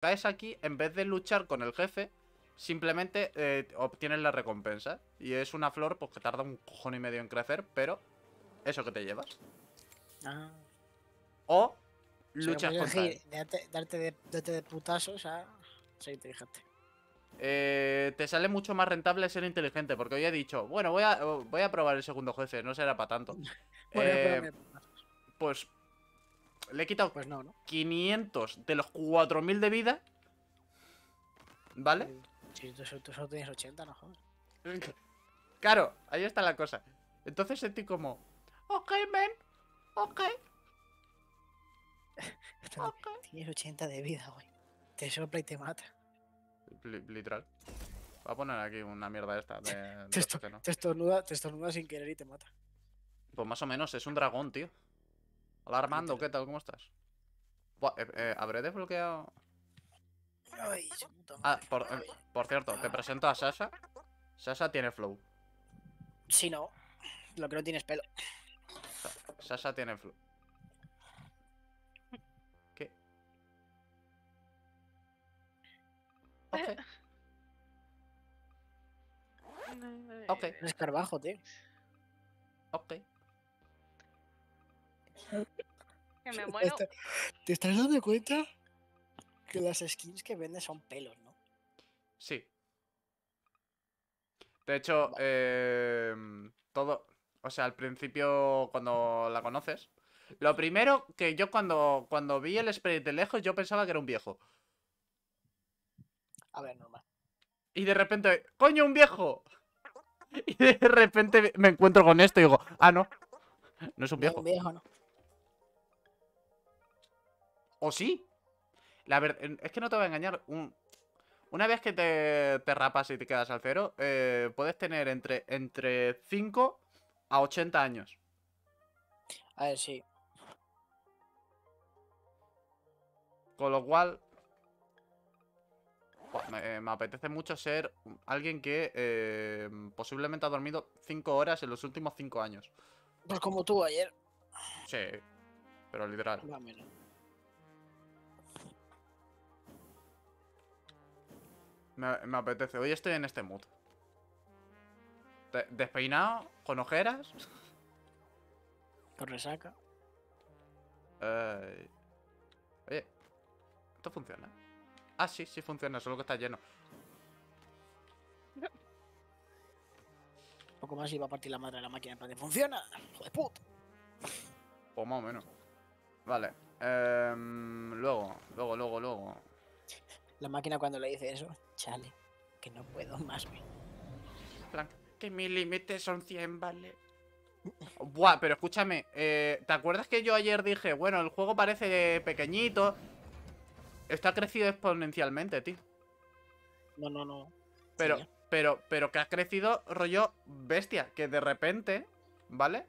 caes aquí, en vez de luchar con el jefe, simplemente eh, obtienes la recompensa. Y es una flor pues, que tarda un cojón y medio en crecer, pero eso que te llevas. Ah. O O sea, luchas puedes contra él. darte, darte de, darte de putazos a ser inteligente. Eh, te sale mucho más rentable ser inteligente, porque hoy he dicho, bueno, voy a, voy a probar el segundo jefe, no será para tanto. Eh, pues le he quitado Pues no, ¿no? 500 de los 4000 de vida. ¿Vale? Si tú, solo- tú solo tienes 80, no jodas. Claro, ahí está la cosa. Entonces sentí como, ok, men, ok. Tienes 80 de vida, güey. Te sopla y te mata. Li- Literal. Voy a poner aquí una mierda esta de, de Te, esto- oxígeno. te estornuda, te estornuda sin querer y te mata. Pues más o menos, es un dragón, tío. Hola Armando, ¿qué tal? ¿Cómo estás? Buah, eh, eh, ¿Habré desbloqueado...? Ay, Ah, por, eh, por cierto, te presento a Sasha. Sasha tiene flow. Si no, lo que no tienes pelo. Sasha tiene flow. ¿Qué? Ok, ok, Es tío. ok. Que me muero. Te, ¿Te estás dando cuenta que las skins que venden son pelos, no? Sí. De hecho, eh, todo, o sea, al principio cuando la conoces, lo primero que yo cuando, cuando vi el spray de lejos, yo pensaba que era un viejo. A ver, normal. Y de repente, ¡coño, un viejo! Y de repente me encuentro con esto y digo, ah, no, no es un viejo. Un viejo, ¿no? ¿O sí? La verdad, es que no te voy a engañar. un- una vez que te, te rapas y te quedas al cero, eh, puedes tener entre, entre 5 a 80 años. A ver, sí. Con lo cual, me, eh, me apetece mucho ser alguien que eh, posiblemente ha dormido 5 horas en los últimos 5 años. Pues como tú ayer. Sí, pero literal. Más Me, me apetece. Hoy estoy en este mood. De- despeinado, con ojeras. Con resaca. Eh, Oye, ¿esto funciona? Ah, sí, sí funciona, solo que está lleno. Poco más iba a partir la madre de la máquina en plan de funciona. Hijo de puta. Pues más o menos. Vale. em, luego, luego, luego, luego. La máquina cuando le dice eso, chale, que no puedo más, plan, que mi límite son 100, ¿vale? Buah, pero escúchame, eh, ¿te acuerdas que yo ayer dije, bueno, el juego parece pequeñito? Está crecido exponencialmente, tío. No, no, no. Pero, Sí, pero, pero que ha crecido rollo bestia, que de repente, ¿vale?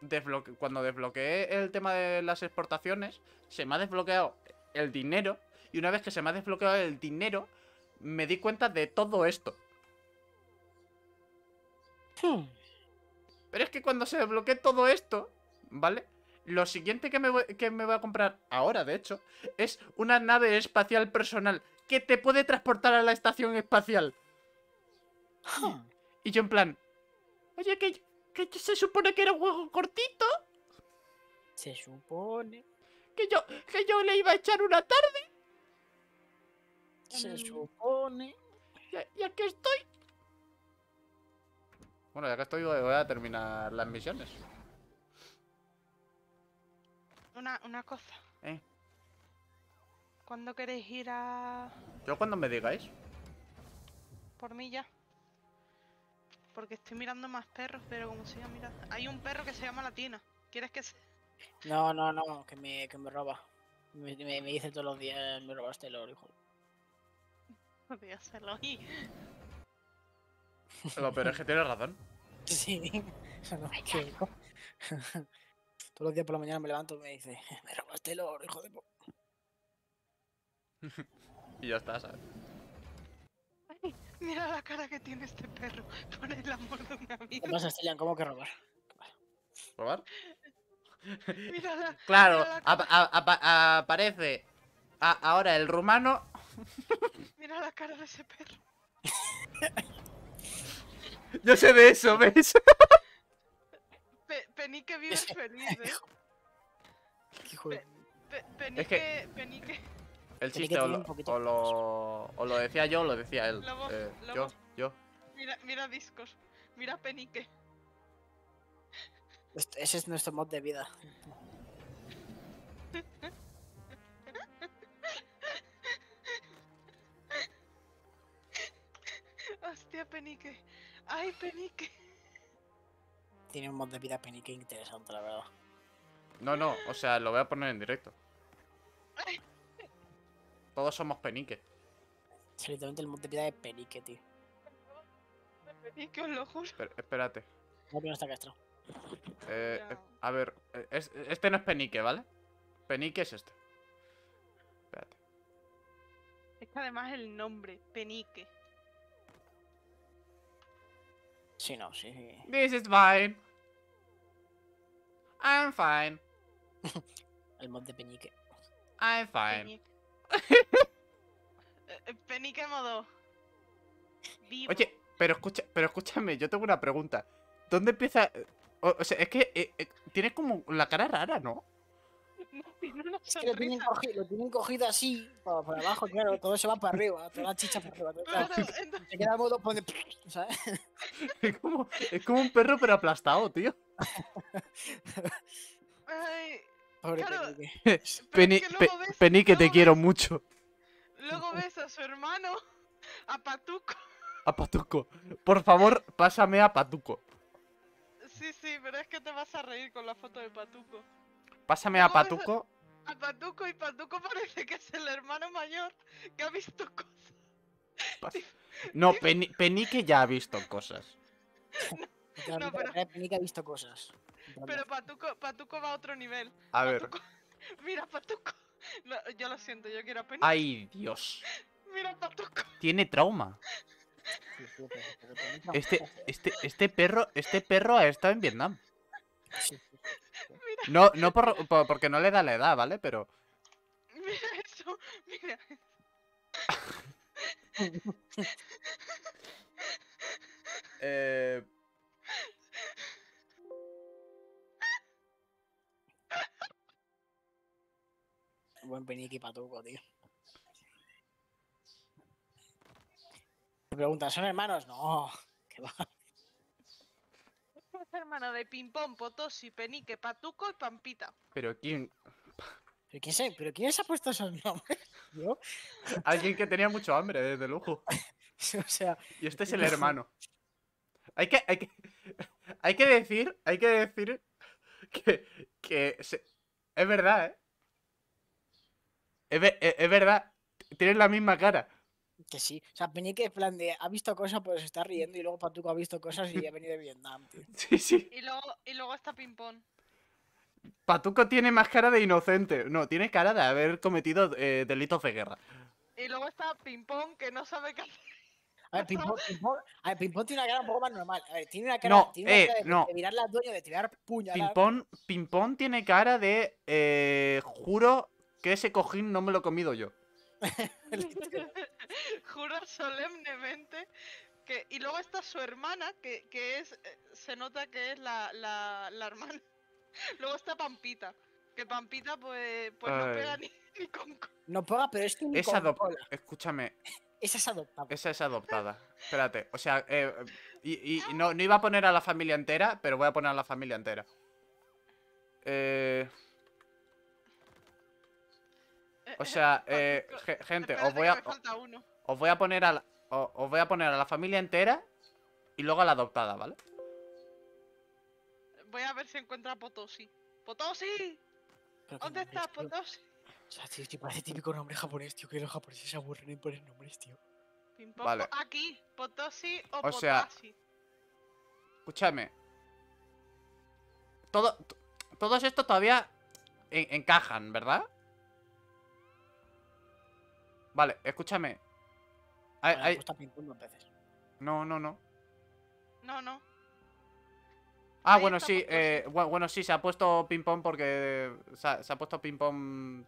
Desbloque- cuando desbloqueé el tema de las exportaciones, se me ha desbloqueado el dinero. Y una vez que se me ha desbloqueado el dinero, me di cuenta de todo esto. Hmm. Pero es que cuando se desbloquee todo esto, ¿vale? Lo siguiente que me, voy, que me voy a comprar ahora, de hecho, es una nave espacial personal que te puede transportar a la estación espacial. Hmm. Y yo en plan, oye, que, que se supone que era un juego cortito, Se supone. que yo, que yo le iba a echar una tarde, Se supone. y, y aquí estoy. Bueno, ya que estoy, voy a terminar las misiones. Una, una cosa. ¿Eh? ¿Cuándo queréis ir a Yo cuando me digáis, por mí ya? Porque estoy mirando más perros, pero como siga mirando. Hay un perro que se llama Latina. ¿Quieres que se.? No, no, no, que me, que me roba. Me, me, me dice todos los días, me robaste el oro, hijo. Podría hacerlo y. lo peor es que tienes razón. Sí, no me equivoco. Todos los días por la mañana me levanto y me dice, me robaste el oro, hijo de pu-". Y ya está, ¿sabes? Mira la cara que tiene este perro. Por el amor de una ¿Qué vida. pasa, Stelian? ¿Cómo que robar? La. Claro, mira la apa- a- apa- aparece a- ahora el rumano La cara de ese perro. Yo sé de eso, ¿ves? Pe- Penique vive feliz, ¿eh? Hijo de... Pe- Penique, Penique. El chiste que o lo, un poquito o de lo, o lo decía yo o lo decía él. Lobo, Eh, lobo. yo, yo. Mira, mira discos. Mira Penique. Este- Ese es nuestro mod de vida. Penique. Ay, Penique. Tiene un mod de vida penique interesante, la verdad. No, no, o sea, lo voy a poner en directo. Todos somos penique. Es literalmente el mod de vida de penique, tío. Penique, os lo juro. Espera- espérate. No, que no está castrado. Eh, Ya. eh, a ver, eh, es- este no es penique, ¿vale? Penique es este. Espérate. Es que además el nombre, Penique. Sí, no, sí. sí. This is fine. I'm fine. El mod de penique. I'm fine. Penique. Eh, eh, modo. Vivo. Oye, pero escucha, pero escúchame, yo tengo una pregunta. ¿Dónde empieza? O, o sea, es que eh, eh, tiene como la cara rara, ¿no? No, tiene una Es que lo tienen, cogido, lo tienen cogido así, para, para abajo, claro, todo se va para arriba, toda la chicha para arriba. Claro, entonces- Se queda el modo, pone, ¿sabes? Es como, es como un perro pero aplastado, tío. ay, Pobre Claro. penique. Peni, es que Pe- luego ves- Peni, que te quiero ves- mucho. Luego ves a su hermano, a Patuco. A Patuco. Por favor, pásame a Patuco. Sí, sí, pero es que te vas a reír con la foto de Patuco. Pásame a Patuco. A Patuco y Patuco parece que es el hermano mayor que ha visto cosas. pas- No, Peni, Peni que ya ha visto cosas. Pero- penique ha visto cosas. Pero Patuco, Patuco va a otro nivel. A ver. Patuco- Mira, Patuco. Yo lo siento, yo quiero a Penny. Ay, Dios. Mira, Patuco. Tiene trauma. Penique Este, este, este perro, este perro ha estado en Vietnam. No, no por, por- porque no le da la edad, ¿vale? Pero. Mira eso. Mira. Eh, Buen penique y patuco, tío. Me preguntan, ¿son hermanos? No, que va. Hermano de Pimpón, Potosi, Penique, Patuco y Pampita. pero quién. ¿Pero quién, se, ¿Pero quién se ha puesto esos nombres? Yo, Alguien que tenía mucho hambre, desde lujo. o sea, Y este es el hermano. Hay que, hay que, hay que decir, hay que decir que, que se- es verdad, ¿eh? Es, es- es verdad, tienen la misma cara. Que sí. O sea, Penique, en plan de, ha visto cosas, pues se está riendo, y luego Patuco ha visto cosas y ha venido de Vietnam, tío. Sí, sí. Y luego, y luego está Pimpón. Patuco tiene más cara de inocente. No, tiene cara de haber cometido eh, delitos de guerra. Y luego está Pimpón, que no sabe qué hacer. A ver, Pimpón, Pimpón- a ver, Pimpón tiene una cara un poco más normal. A ver, tiene una cara, No, tiene una eh, cara de, no. de al dueño, de tirar puñaladas. Pimpón, Pimpón tiene cara de. eh, juro que ese cojín no me lo he comido yo. Juro solemnemente que. Y luego está su hermana, que, que es. eh, Se nota que es la, la, la hermana. Luego está Pampita. Que Pampita, pues, pues no pega ni, ni con. co- No pega, pero es que ni Es con adop- cola. Escúchame, Esa es adoptable. esa es adoptada. Espérate, o sea, eh, y, y- y no, no iba a poner a la familia entera, pero voy a poner a la familia entera. Eh, o sea, eh, gente, os voy a, os voy a poner a la, os voy a poner a la familia entera y luego a la adoptada, ¿vale? Voy a ver si encuentra a Potosi. ¡Potosi! ¿Dónde estás, tío. Potosi? O sea, tío, tío, parece típico nombre japonés, tío, que los japoneses se aburren en poner nombres, tío. Vale. Aquí, Potosi o, O sea. Escúchame. Todo, todos estos todavía en- encajan, ¿verdad? Vale, escúchame. Gusta Pimpón dos veces. No, no, no. No, no. Ah, Ahí bueno, sí, eh, bu- bueno, sí, se ha puesto ping-pong porque. Se ha, se ha puesto ping-pong.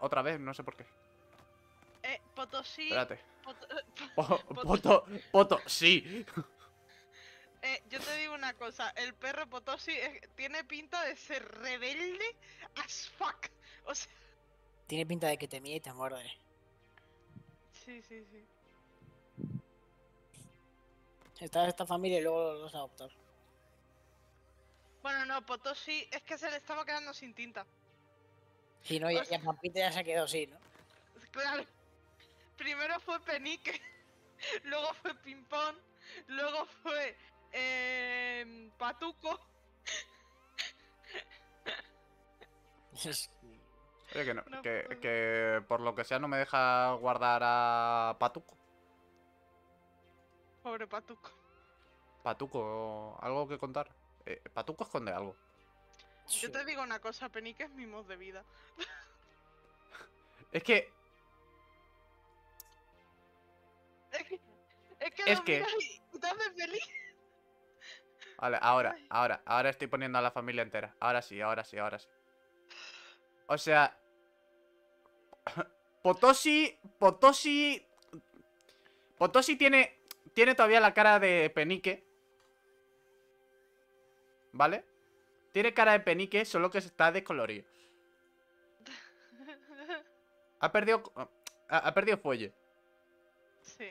Otra vez, no sé por qué. Eh, Potosí. Espérate. Poto- Po- Poto, Poto, sí. eh, yo te digo una cosa, el perro Potosí es- tiene pinta de ser rebelde as fuck. O sea, Tiene pinta de que te mide y te muerde. Sí, sí, sí. Está esta familia y luego los adoptar. Bueno, no, Potosí es que se le estaba quedando sin tinta. Sí, no, ya, ya Pampita ya se quedó así, ¿no? Claro. Primero fue Penique, luego fue Pimpón, luego fue eh, Patuco. Es- Oye, que, no- No que, puedo. que por lo que sea no me deja guardar a Patuco. Pobre Patuco. Patuco, ¿algo que contar? Eh, Patuco esconde algo. Yo te digo una cosa, Penique es mi mod de vida. Es que, Es que, es que, Es feliz. vale, ahora, ahora, ahora estoy poniendo a la familia entera. Ahora sí, ahora sí, ahora sí. O sea, Potosi, Potosi, Potosi tiene, tiene todavía la cara de penique. ¿Vale? Tiene cara de penique, solo que se está descolorido. Ha perdido, ha, ha perdido fuelle. Sí.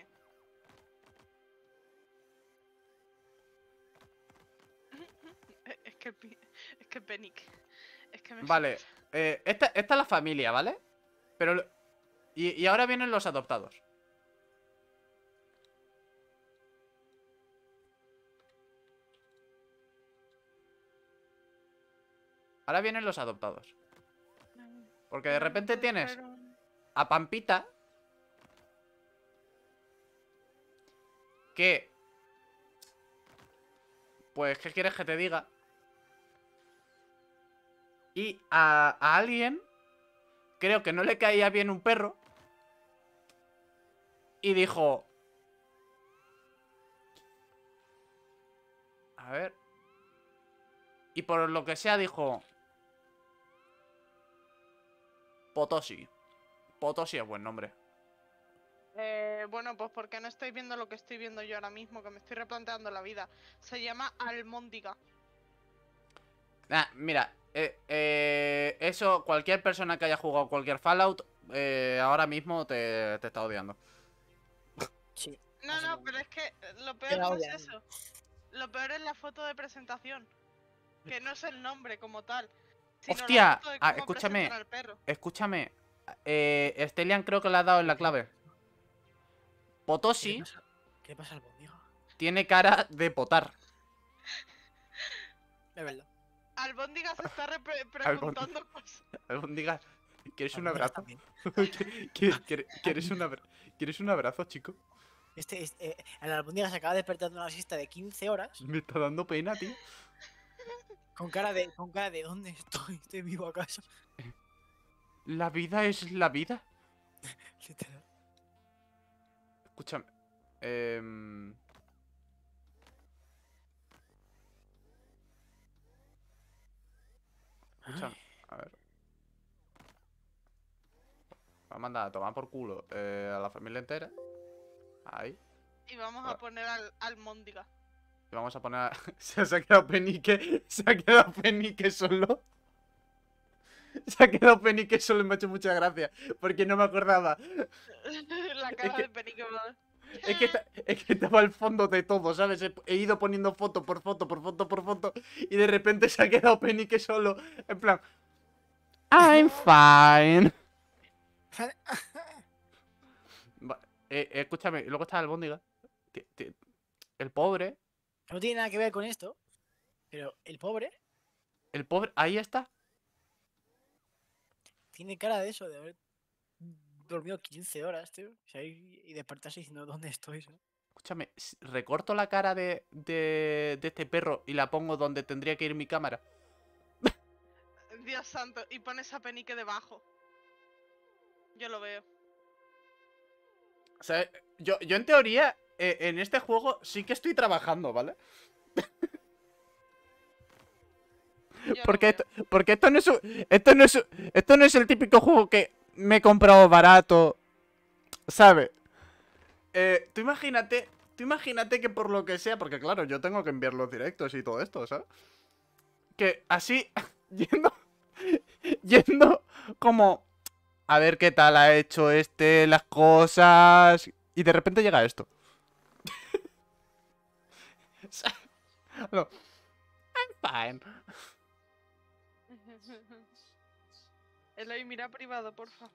Es- que, es que Penique. Es que me Vale, eh, esta, esta es la familia, ¿vale? Pero... Y, y ahora vienen los adoptados. Ahora vienen los adoptados. Porque de repente tienes a Pampita. Que... Pues, ¿qué quieres que te diga? Y a, a alguien, creo que no le caía bien un perro. Y dijo... A ver. Y por lo que sea dijo... Potosi. Potosi es buen nombre. Eh, bueno, pues porque no estáis viendo lo que estoy viendo yo ahora mismo, que me estoy replanteando la vida. Se llama Almóndiga. Nah, mira, eh, eh, eso, cualquier persona que haya jugado cualquier Fallout, eh, ahora mismo te, te está odiando. Sí. No, no, pero es que lo peor no es eso. Lo peor es la foto de presentación. Que no es el nombre como tal. sino la Hostia, foto de ah, escúchame. al perro. Escúchame, eh, Stelian creo que le ha dado en la clave. ¿Qué Potosi le pasa- ¿Qué le pasa al tiene cara de potar. Es verdad. Albóndiga se está repre- Albóndiga. preguntando cosas. Albóndiga, ¿quieres un abrazo? ¿Quieres, un abra- ¿Quieres un abrazo, chico? Este, este, eh, el albóndiga se acaba despertando de una siesta de 15 horas Me está dando pena, tío. con cara de, con cara de ¿dónde estoy? ¿Estoy vivo acaso? La vida es la vida. Literal. Escúchame. em, Escúchame, a ver. Va a mandar a tomar por culo eh, a la familia entera. Ahí. Y vamos Ah. a poner al Almóndiga. Y vamos a poner a... se, ha quedado Penique. Se ha quedado Penique solo. Se ha quedado Penique solo y me ha hecho mucha gracia. Porque no me acordaba. la cara de Penique. ¿verdad? Es que, está- es que estaba al fondo de todo, ¿sabes? He, he ido poniendo foto por foto, por foto, por foto. Y de repente se ha quedado Penique solo. En plan. I'm fine. Va- eh, escúchame, luego está el Bóndiga. El pobre. No tiene nada que ver con esto, pero el pobre El pobre. Ahí está. tiene cara de eso, de haber dormido 15 horas, tío. O sea, y, y despertarse diciendo, ¿dónde estoy? ¿sabes? Escúchame, recorto la cara de, de, de este perro y la pongo donde tendría que ir mi cámara. Dios santo. Y pones a Penique debajo. Yo lo veo. O sea, yo, yo en teoría, eh, en este juego sí que estoy trabajando, ¿vale? Porque esto, porque esto no es un- esto no es un- esto no es el típico juego que me he comprado barato. ¿Sabe? Eh, tú imagínate, tú imagínate que por lo que sea, porque claro, yo tengo que enviar los directos y todo esto, ¿sabes? Que así, yendo, yendo como, a ver qué tal ha hecho este, las cosas, y de repente llega esto. No, I'm fine. Eloy, mira privado, porfa.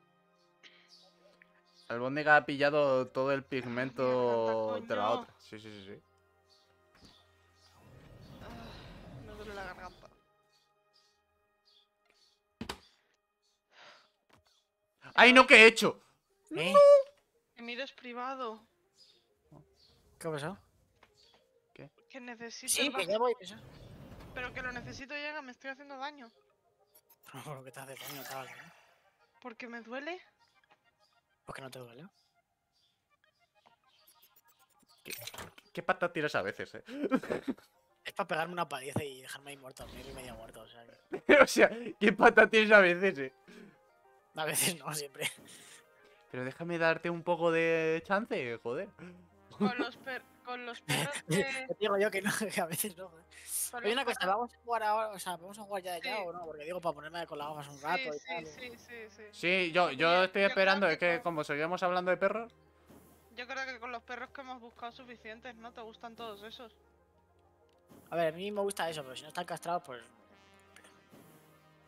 El Bondiga ha pillado todo el pigmento de la otra. Sí, sí, sí, sí. Ah, Me duele la garganta. ¡Ay, no, qué he hecho! ¿Eh? Que mires privado. ¿Qué ha pasado? Que necesito. Sí, que ba- ya voy. Pero que lo necesito llega, me estoy haciendo daño. Por lo que te hace daño, tal. ¿no? Porque me duele. Porque no te duele. ¿Qué pata tiras a veces, eh? Es para pegarme una paliza y dejarme ahí muerto, medio y medio muerto. O sea, que- o sea, ¿qué pata tienes a veces, eh? a veces no, siempre. Pero déjame darte un poco de chance, joder. Con los, per- con los perros. Te digo yo que no, que a veces no. con Oye, una cosa, ¿vamos a jugar ahora? O sea, ¿vamos a jugar ya de ya Sí. o no? Porque digo, para ponerme con las gafas un rato Sí, y sí, tal. sí, sí, sí. Sí, yo, yo Oye, estoy yo esperando, es que como seguimos hablando de perros... Yo creo que con los perros que hemos buscado suficientes, ¿no? ¿Te gustan todos esos? A ver, a mí me gusta eso, pero si no están castrados, pues,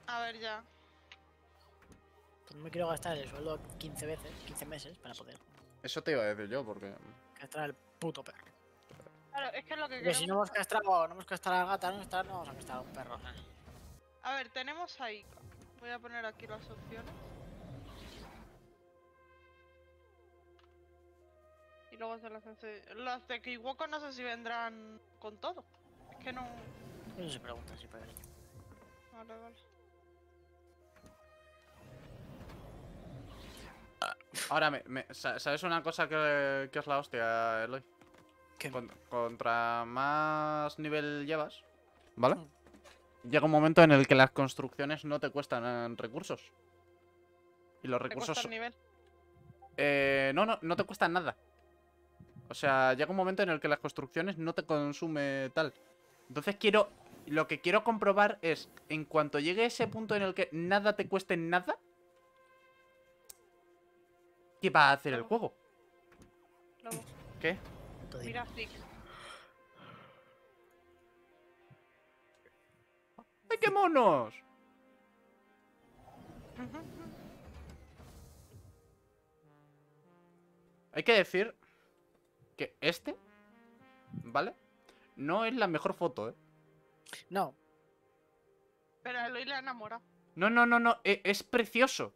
A ver, ya. pues no me quiero gastar el sueldo 15 veces, 15 meses, para poder Eso te iba a decir yo, porque... castrar el puto perro. Claro, es que es lo que Porque si no queremos- hemos castrado, no hemos castrado a la gata, no, está- no vamos a castrar a un perro. A ver, tenemos ahí. Voy a poner aquí las opciones. Y luego se las Las de Kiwoko no sé si vendrán con todo. Es que no. Eso se pregunta, sí, pero... Vale, vale. Ahora, me, me- sa- ¿sabes una cosa que, que es la hostia, Eloy? ¿Qué? Con- contra más nivel llevas, ¿vale? Mm. Llega un momento en el que las construcciones no te cuestan eh, recursos. Y los ¿Te recursos... cuesta el nivel? Eh, no, no, no te cuestan nada. O sea, llega un momento en el que las construcciones no te consume tal. Entonces quiero... Lo que quiero comprobar es, en cuanto llegue ese punto en el que nada te cueste nada, ¿qué va a hacer el juego? ¿Qué? Mira, Flick. ¡Ay, qué monos! Hay que decir que este, ¿vale? No es la mejor foto, ¿eh? No, Pero a Eloy le enamora. No, no, no, no, e- es precioso.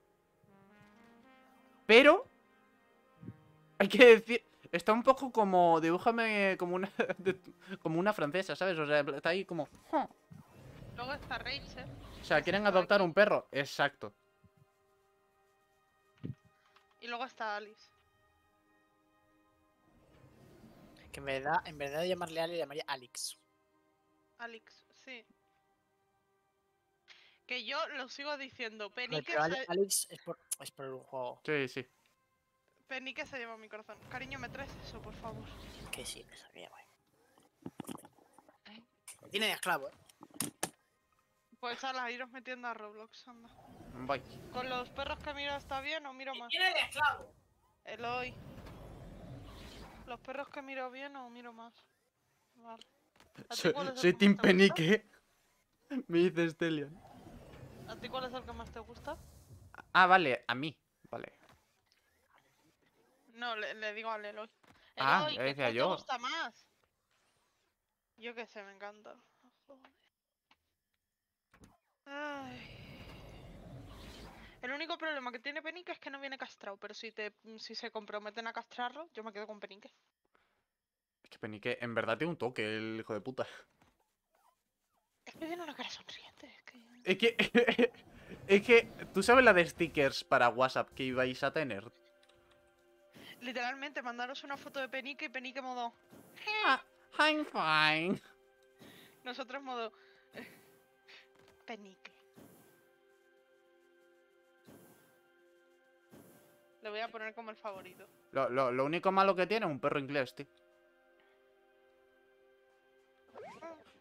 Pero, hay que decir, está un poco como, dibújame como una, de- como una francesa, ¿sabes? O sea, está ahí como... "Huh". Luego está Rachel. O sea, quieren adoptar aquí. un perro. Exacto. Y luego está Alice. que en verdad, en verdad de llamarle Ali, le llamaría Alex. Alex, sí. Que yo lo sigo diciendo. Pero Penique Ale- se, Alex es por, es por un juego Sí, sí. Penique se lleva mi corazón. Cariño, ¿me traes eso, por favor? que sí, me sabía, güey. Tiene de esclavo, eh. Pues a la iros metiendo a Roblox, anda. Bye. ¿Con los perros que miro está bien o miro más? Tiene de esclavo. Eloy. ¿Los perros que miro bien o miro más? Vale. ¿A ti Soy, soy que Team gusta? Penique. Me dice Stellian. ¿A ti cuál es el que más te gusta? Ah, vale, a mí. Vale. No, le, le digo al Eloy. Ah, Eloy, ¿qué decía yo. te gusta más? Yo qué sé, me encanta. Joder. Ay. El único problema que tiene Penique es que no viene castrado, pero si te si se comprometen a castrarlo, yo me quedo con Penique. Es que Penique en verdad tiene un toque, el hijo de puta. Es que tiene una cara sonriente, es que... Es que. es que. ¿Tú sabes la de stickers para WhatsApp que ibais a tener? Literalmente, mandaros una foto de Penique y Penique modo... Ah, I'm fine. Nosotros modo... Penique. Le voy a poner como el favorito. Lo, lo- lo único malo que tiene es un perro inglés, tío.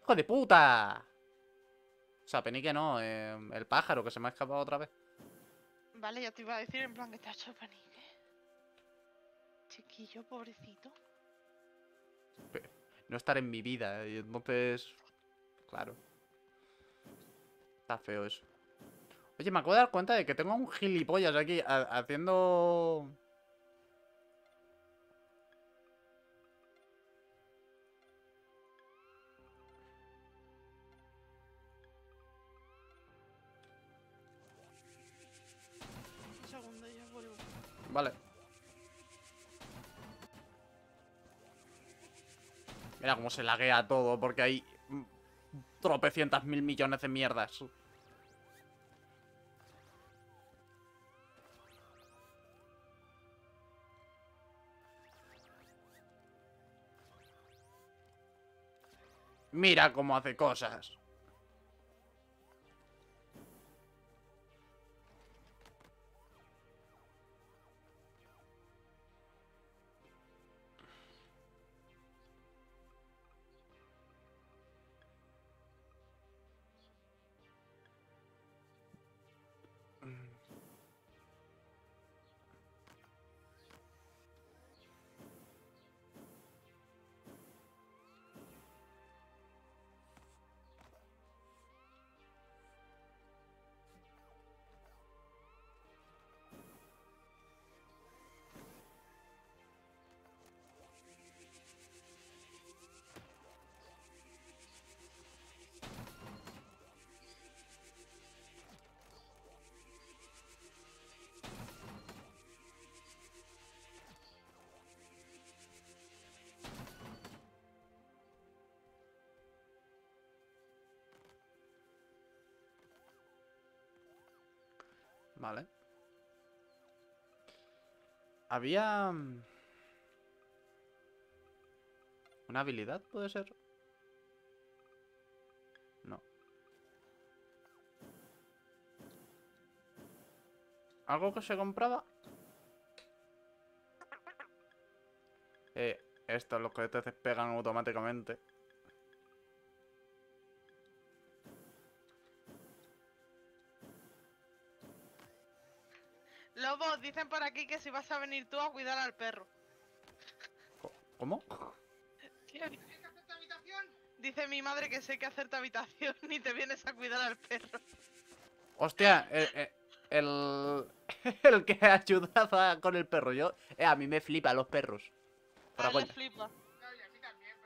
¡Hijo de puta! O sea, penique no, eh, el pájaro que se me ha escapado otra vez. Vale, ya te iba a decir en plan que te ha hecho panique. Chiquillo, pobrecito. No estar en mi vida, y entonces. Claro. Está feo eso. Oye, me acabo de dar cuenta de que tengo un gilipollas aquí ha- haciendo. Un segundo, ya vuelvo. Vale. Mira cómo se laguea todo porque hay tropecientas mil millones de mierdas. Mira cómo hace cosas. Vale. Había... mm, ¿Una habilidad puede ser? No. ¿Algo que se compraba? Eh, esto, los cohetes despegan automáticamente. Dicen por aquí que si vas a venir tú a cuidar al perro. ¿Cómo? Dice mi madre que sé que hacerte habitación y te vienes a cuidar al perro. Hostia, eh, eh, el, el que ayudaba con el perro. Yo, eh, a mí me flipan los perros. A él le flipa.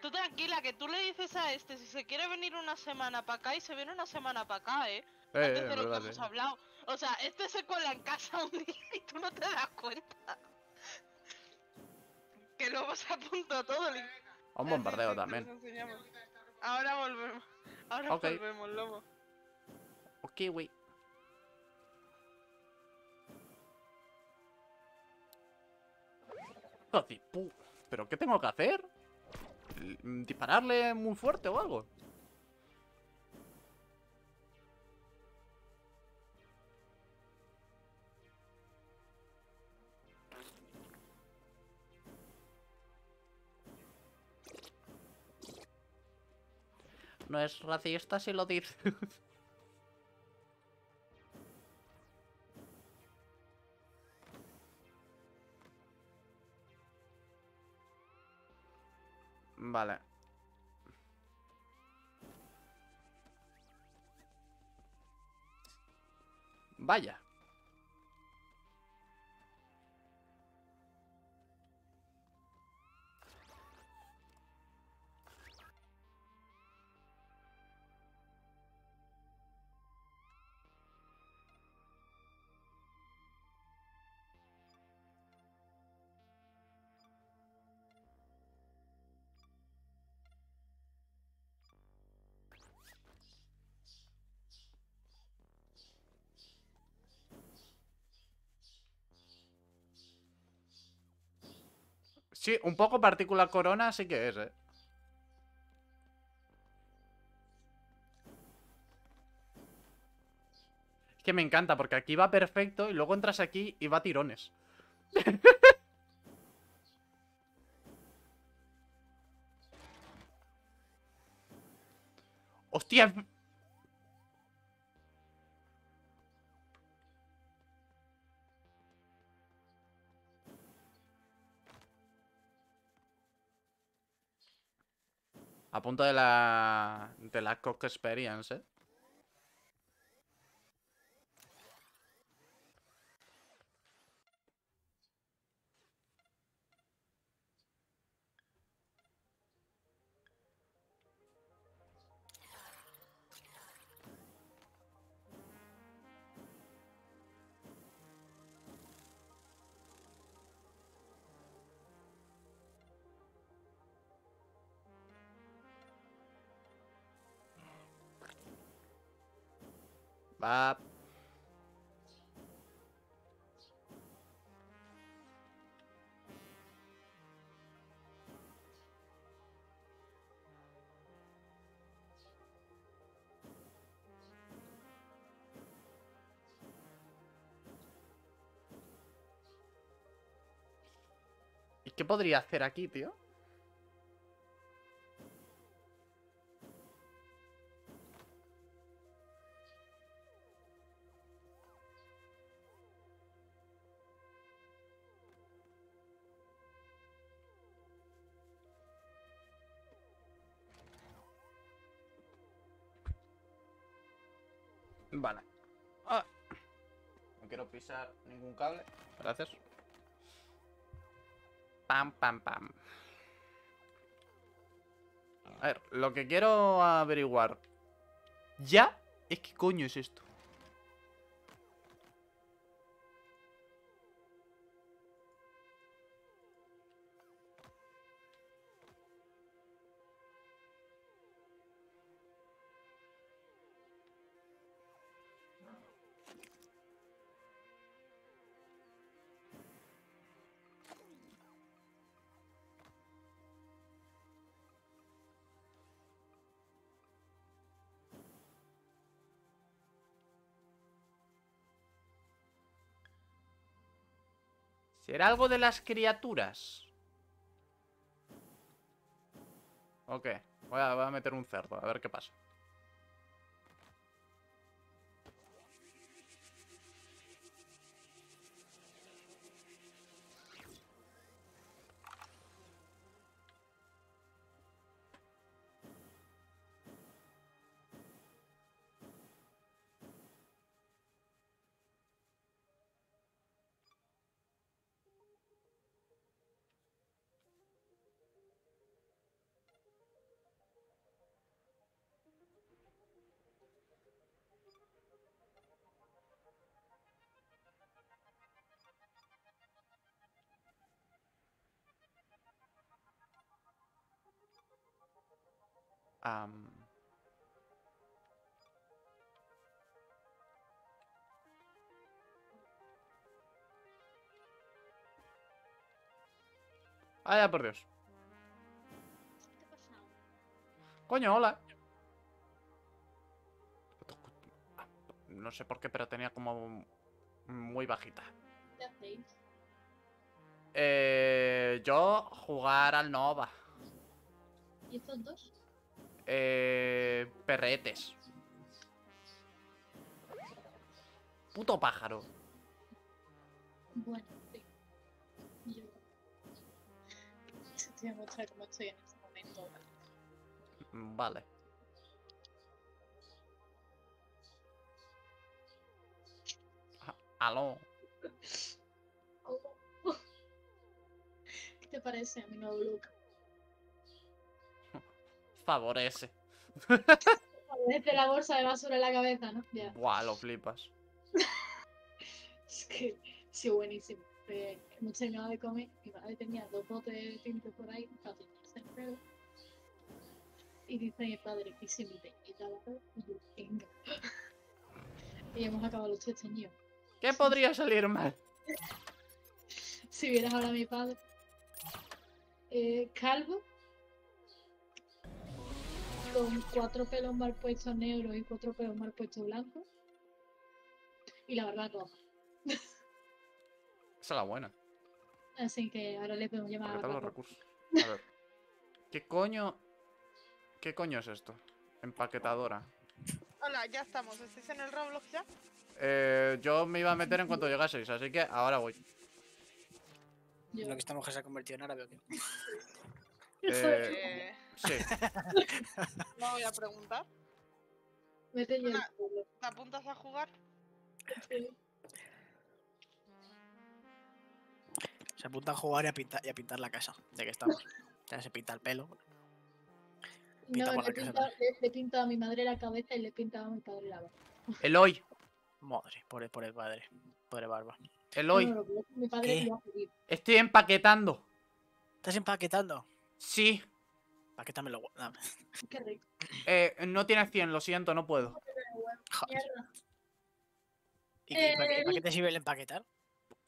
Tú tranquila, que tú le dices a este si se quiere venir una semana para acá y se viene una semana para acá, ¿eh? Eh, Antes eh, de lo que hemos eh. hablado. O sea, este se cuela en casa un día y tú no te das cuenta. Que luego se apuntó a todo. li- A un bombardeo también. Ahora volvemos. Ahora Ok. volvemos, lobo. Ok, pu- ¿Pero qué tengo que hacer? ¿Dispararle muy fuerte o algo? No es racista si lo dices. Vale. Vaya. Sí, un poco partícula corona sí que es, eh. Es que me encanta porque aquí va perfecto y luego entras aquí y va a tirones. ¡Hostia! A punto de la... De la Cock Experience, ¿eh? ¿Y qué podría hacer aquí, tío? Pisar ningún cable. Gracias. Pam, pam, pam. A ver, lo que quiero averiguar ya es qué coño es esto. ¿Será algo de las criaturas? Ok, voy a, voy a meter un cerdo, a ver qué pasa. Am. Vaya por Dios. Coño, hola. No sé por qué, pero tenía como muy bajita. ¿Qué hacéis? Eh, yo jugar al Nova. ¿Y estos dos? Eh, perretes. Puto pájaro. Bueno, sí. Yo. Te voy a mostrar cómo estoy en este momento. Vale. Ah, Aló. Oh. ¿Qué te parece a mi nuevo look? Favorece. Desde la bolsa de basura en la cabeza, ¿no? Ya. Buah, lo flipas. Es que sí, buenísimo. Eh, hemos terminado de comer. Mi madre tenía dos botes de tinte por ahí para teñirse el pelo. Y dice mi padre que se me teñita la pelo. Y yo, venga. y hemos acabado los tres teñidos. ¿Qué podría salir mal? Si vieras ahora a mi padre. Eh, calvo. Con cuatro pelos mal puestos negros y cuatro pelos mal puestos blancos. Y la barba roja. Esa es la buena. Así que ahora le podemos llamar a los recursos. A ver. ¿Qué coño? ¿Qué coño es esto? Empaquetadora. Hola, ya estamos. ¿Estáis en el Roblox ya? Eh, yo me iba a meter en cuanto llegaseis, así que ahora voy. Yo- Lo que esta mujer se ha convertido en árabe. ¿o qué? Eh, Eh, sí. no voy a preguntar. Yo. Una- ¿Te apuntas a jugar? Se apunta a jugar y a pintar, y a pintar la casa. Ya que estamos. Ya se pinta el pelo. Pinta No, por le pinta, le, le pinta a mi madre la cabeza y le pinta a mi padre la barba. Eloy, Madre, pobre, pobre padre. Pobre barba. Eloy, No, estoy empaquetando. ¿Estás empaquetando? Sí. Empaquétamelo. No, Qué rico. Eh, no tiene 100, lo siento, no puedo. joder. ¿Y, qué- y para, qué- Eh, para qué te sirve el empaquetar?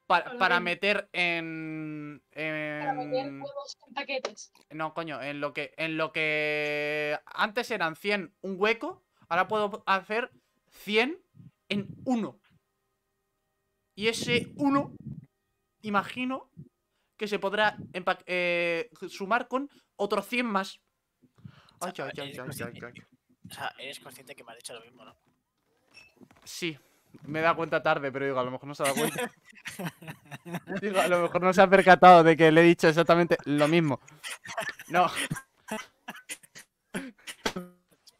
Para bien. meter en. Para meter en huevos en paquetes. no, coño, en lo que. En lo que. Antes eran 100 un hueco. Ahora puedo hacer 100 en uno. Y ese uno. Imagino que se podrá eh, sumar con otros 100 más. Ay, ay, ay, ay. O sea, eres consciente que me has dicho lo mismo, ¿no? Sí, me he dado cuenta tarde, pero digo, a lo mejor no se ha dado cuenta. digo, a lo mejor no se ha percatado de que le he dicho exactamente lo mismo. No,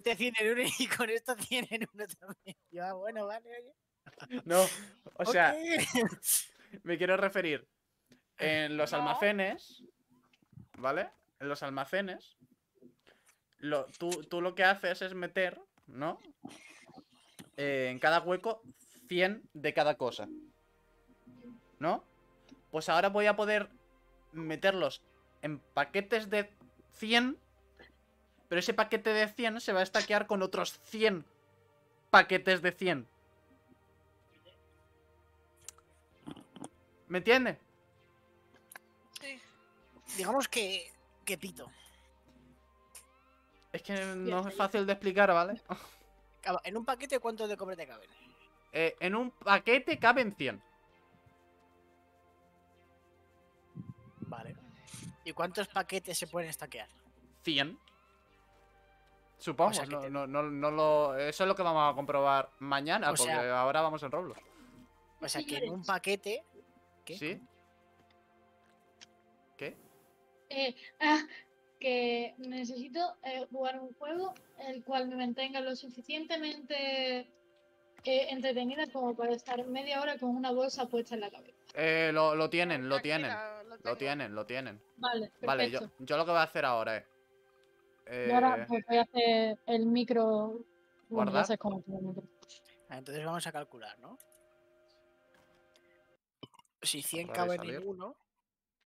Te 100 en uno y con esto 100 en uno también. Yo, ah, bueno, vale, oye. no. O sea, me quiero referir en los almacenes, ¿vale? En los almacenes, lo, tú, tú lo que haces es meter, ¿no? Eh, en cada hueco 100 de cada cosa. ¿No? Pues ahora voy a poder meterlos en paquetes de 100, pero ese paquete de 100 se va a estaquear con otros 100 paquetes de 100. ¿Me entiendes? Sí. Digamos que, que pito. Es que no es fácil de explicar, ¿vale? En un paquete, ¿cuántos de cobre te caben? Eh, en un paquete caben 100. Vale. ¿Y cuántos paquetes se pueden estaquear? 100. Supongo, O sea que no, te- no, no, no lo... Eso es lo que vamos a comprobar mañana, O porque sea- ahora vamos en Roblox. O sea, que en un paquete... ¿Qué? ¿Sí? Eh, ah, que necesito eh, jugar un juego el cual me mantenga lo suficientemente eh, entretenida como para estar media hora con una bolsa puesta en la cabeza. Eh, lo, lo tienen, lo tienen. Lo tienen, lo tienen. Vale, perfecto. Vale, yo, yo lo que voy a hacer ahora es... Y ahora eh, pues, voy a hacer el micro. ¿Guardar? micro. Ah, Entonces vamos a calcular, ¿no? Si 100 Guardar y caben en uno,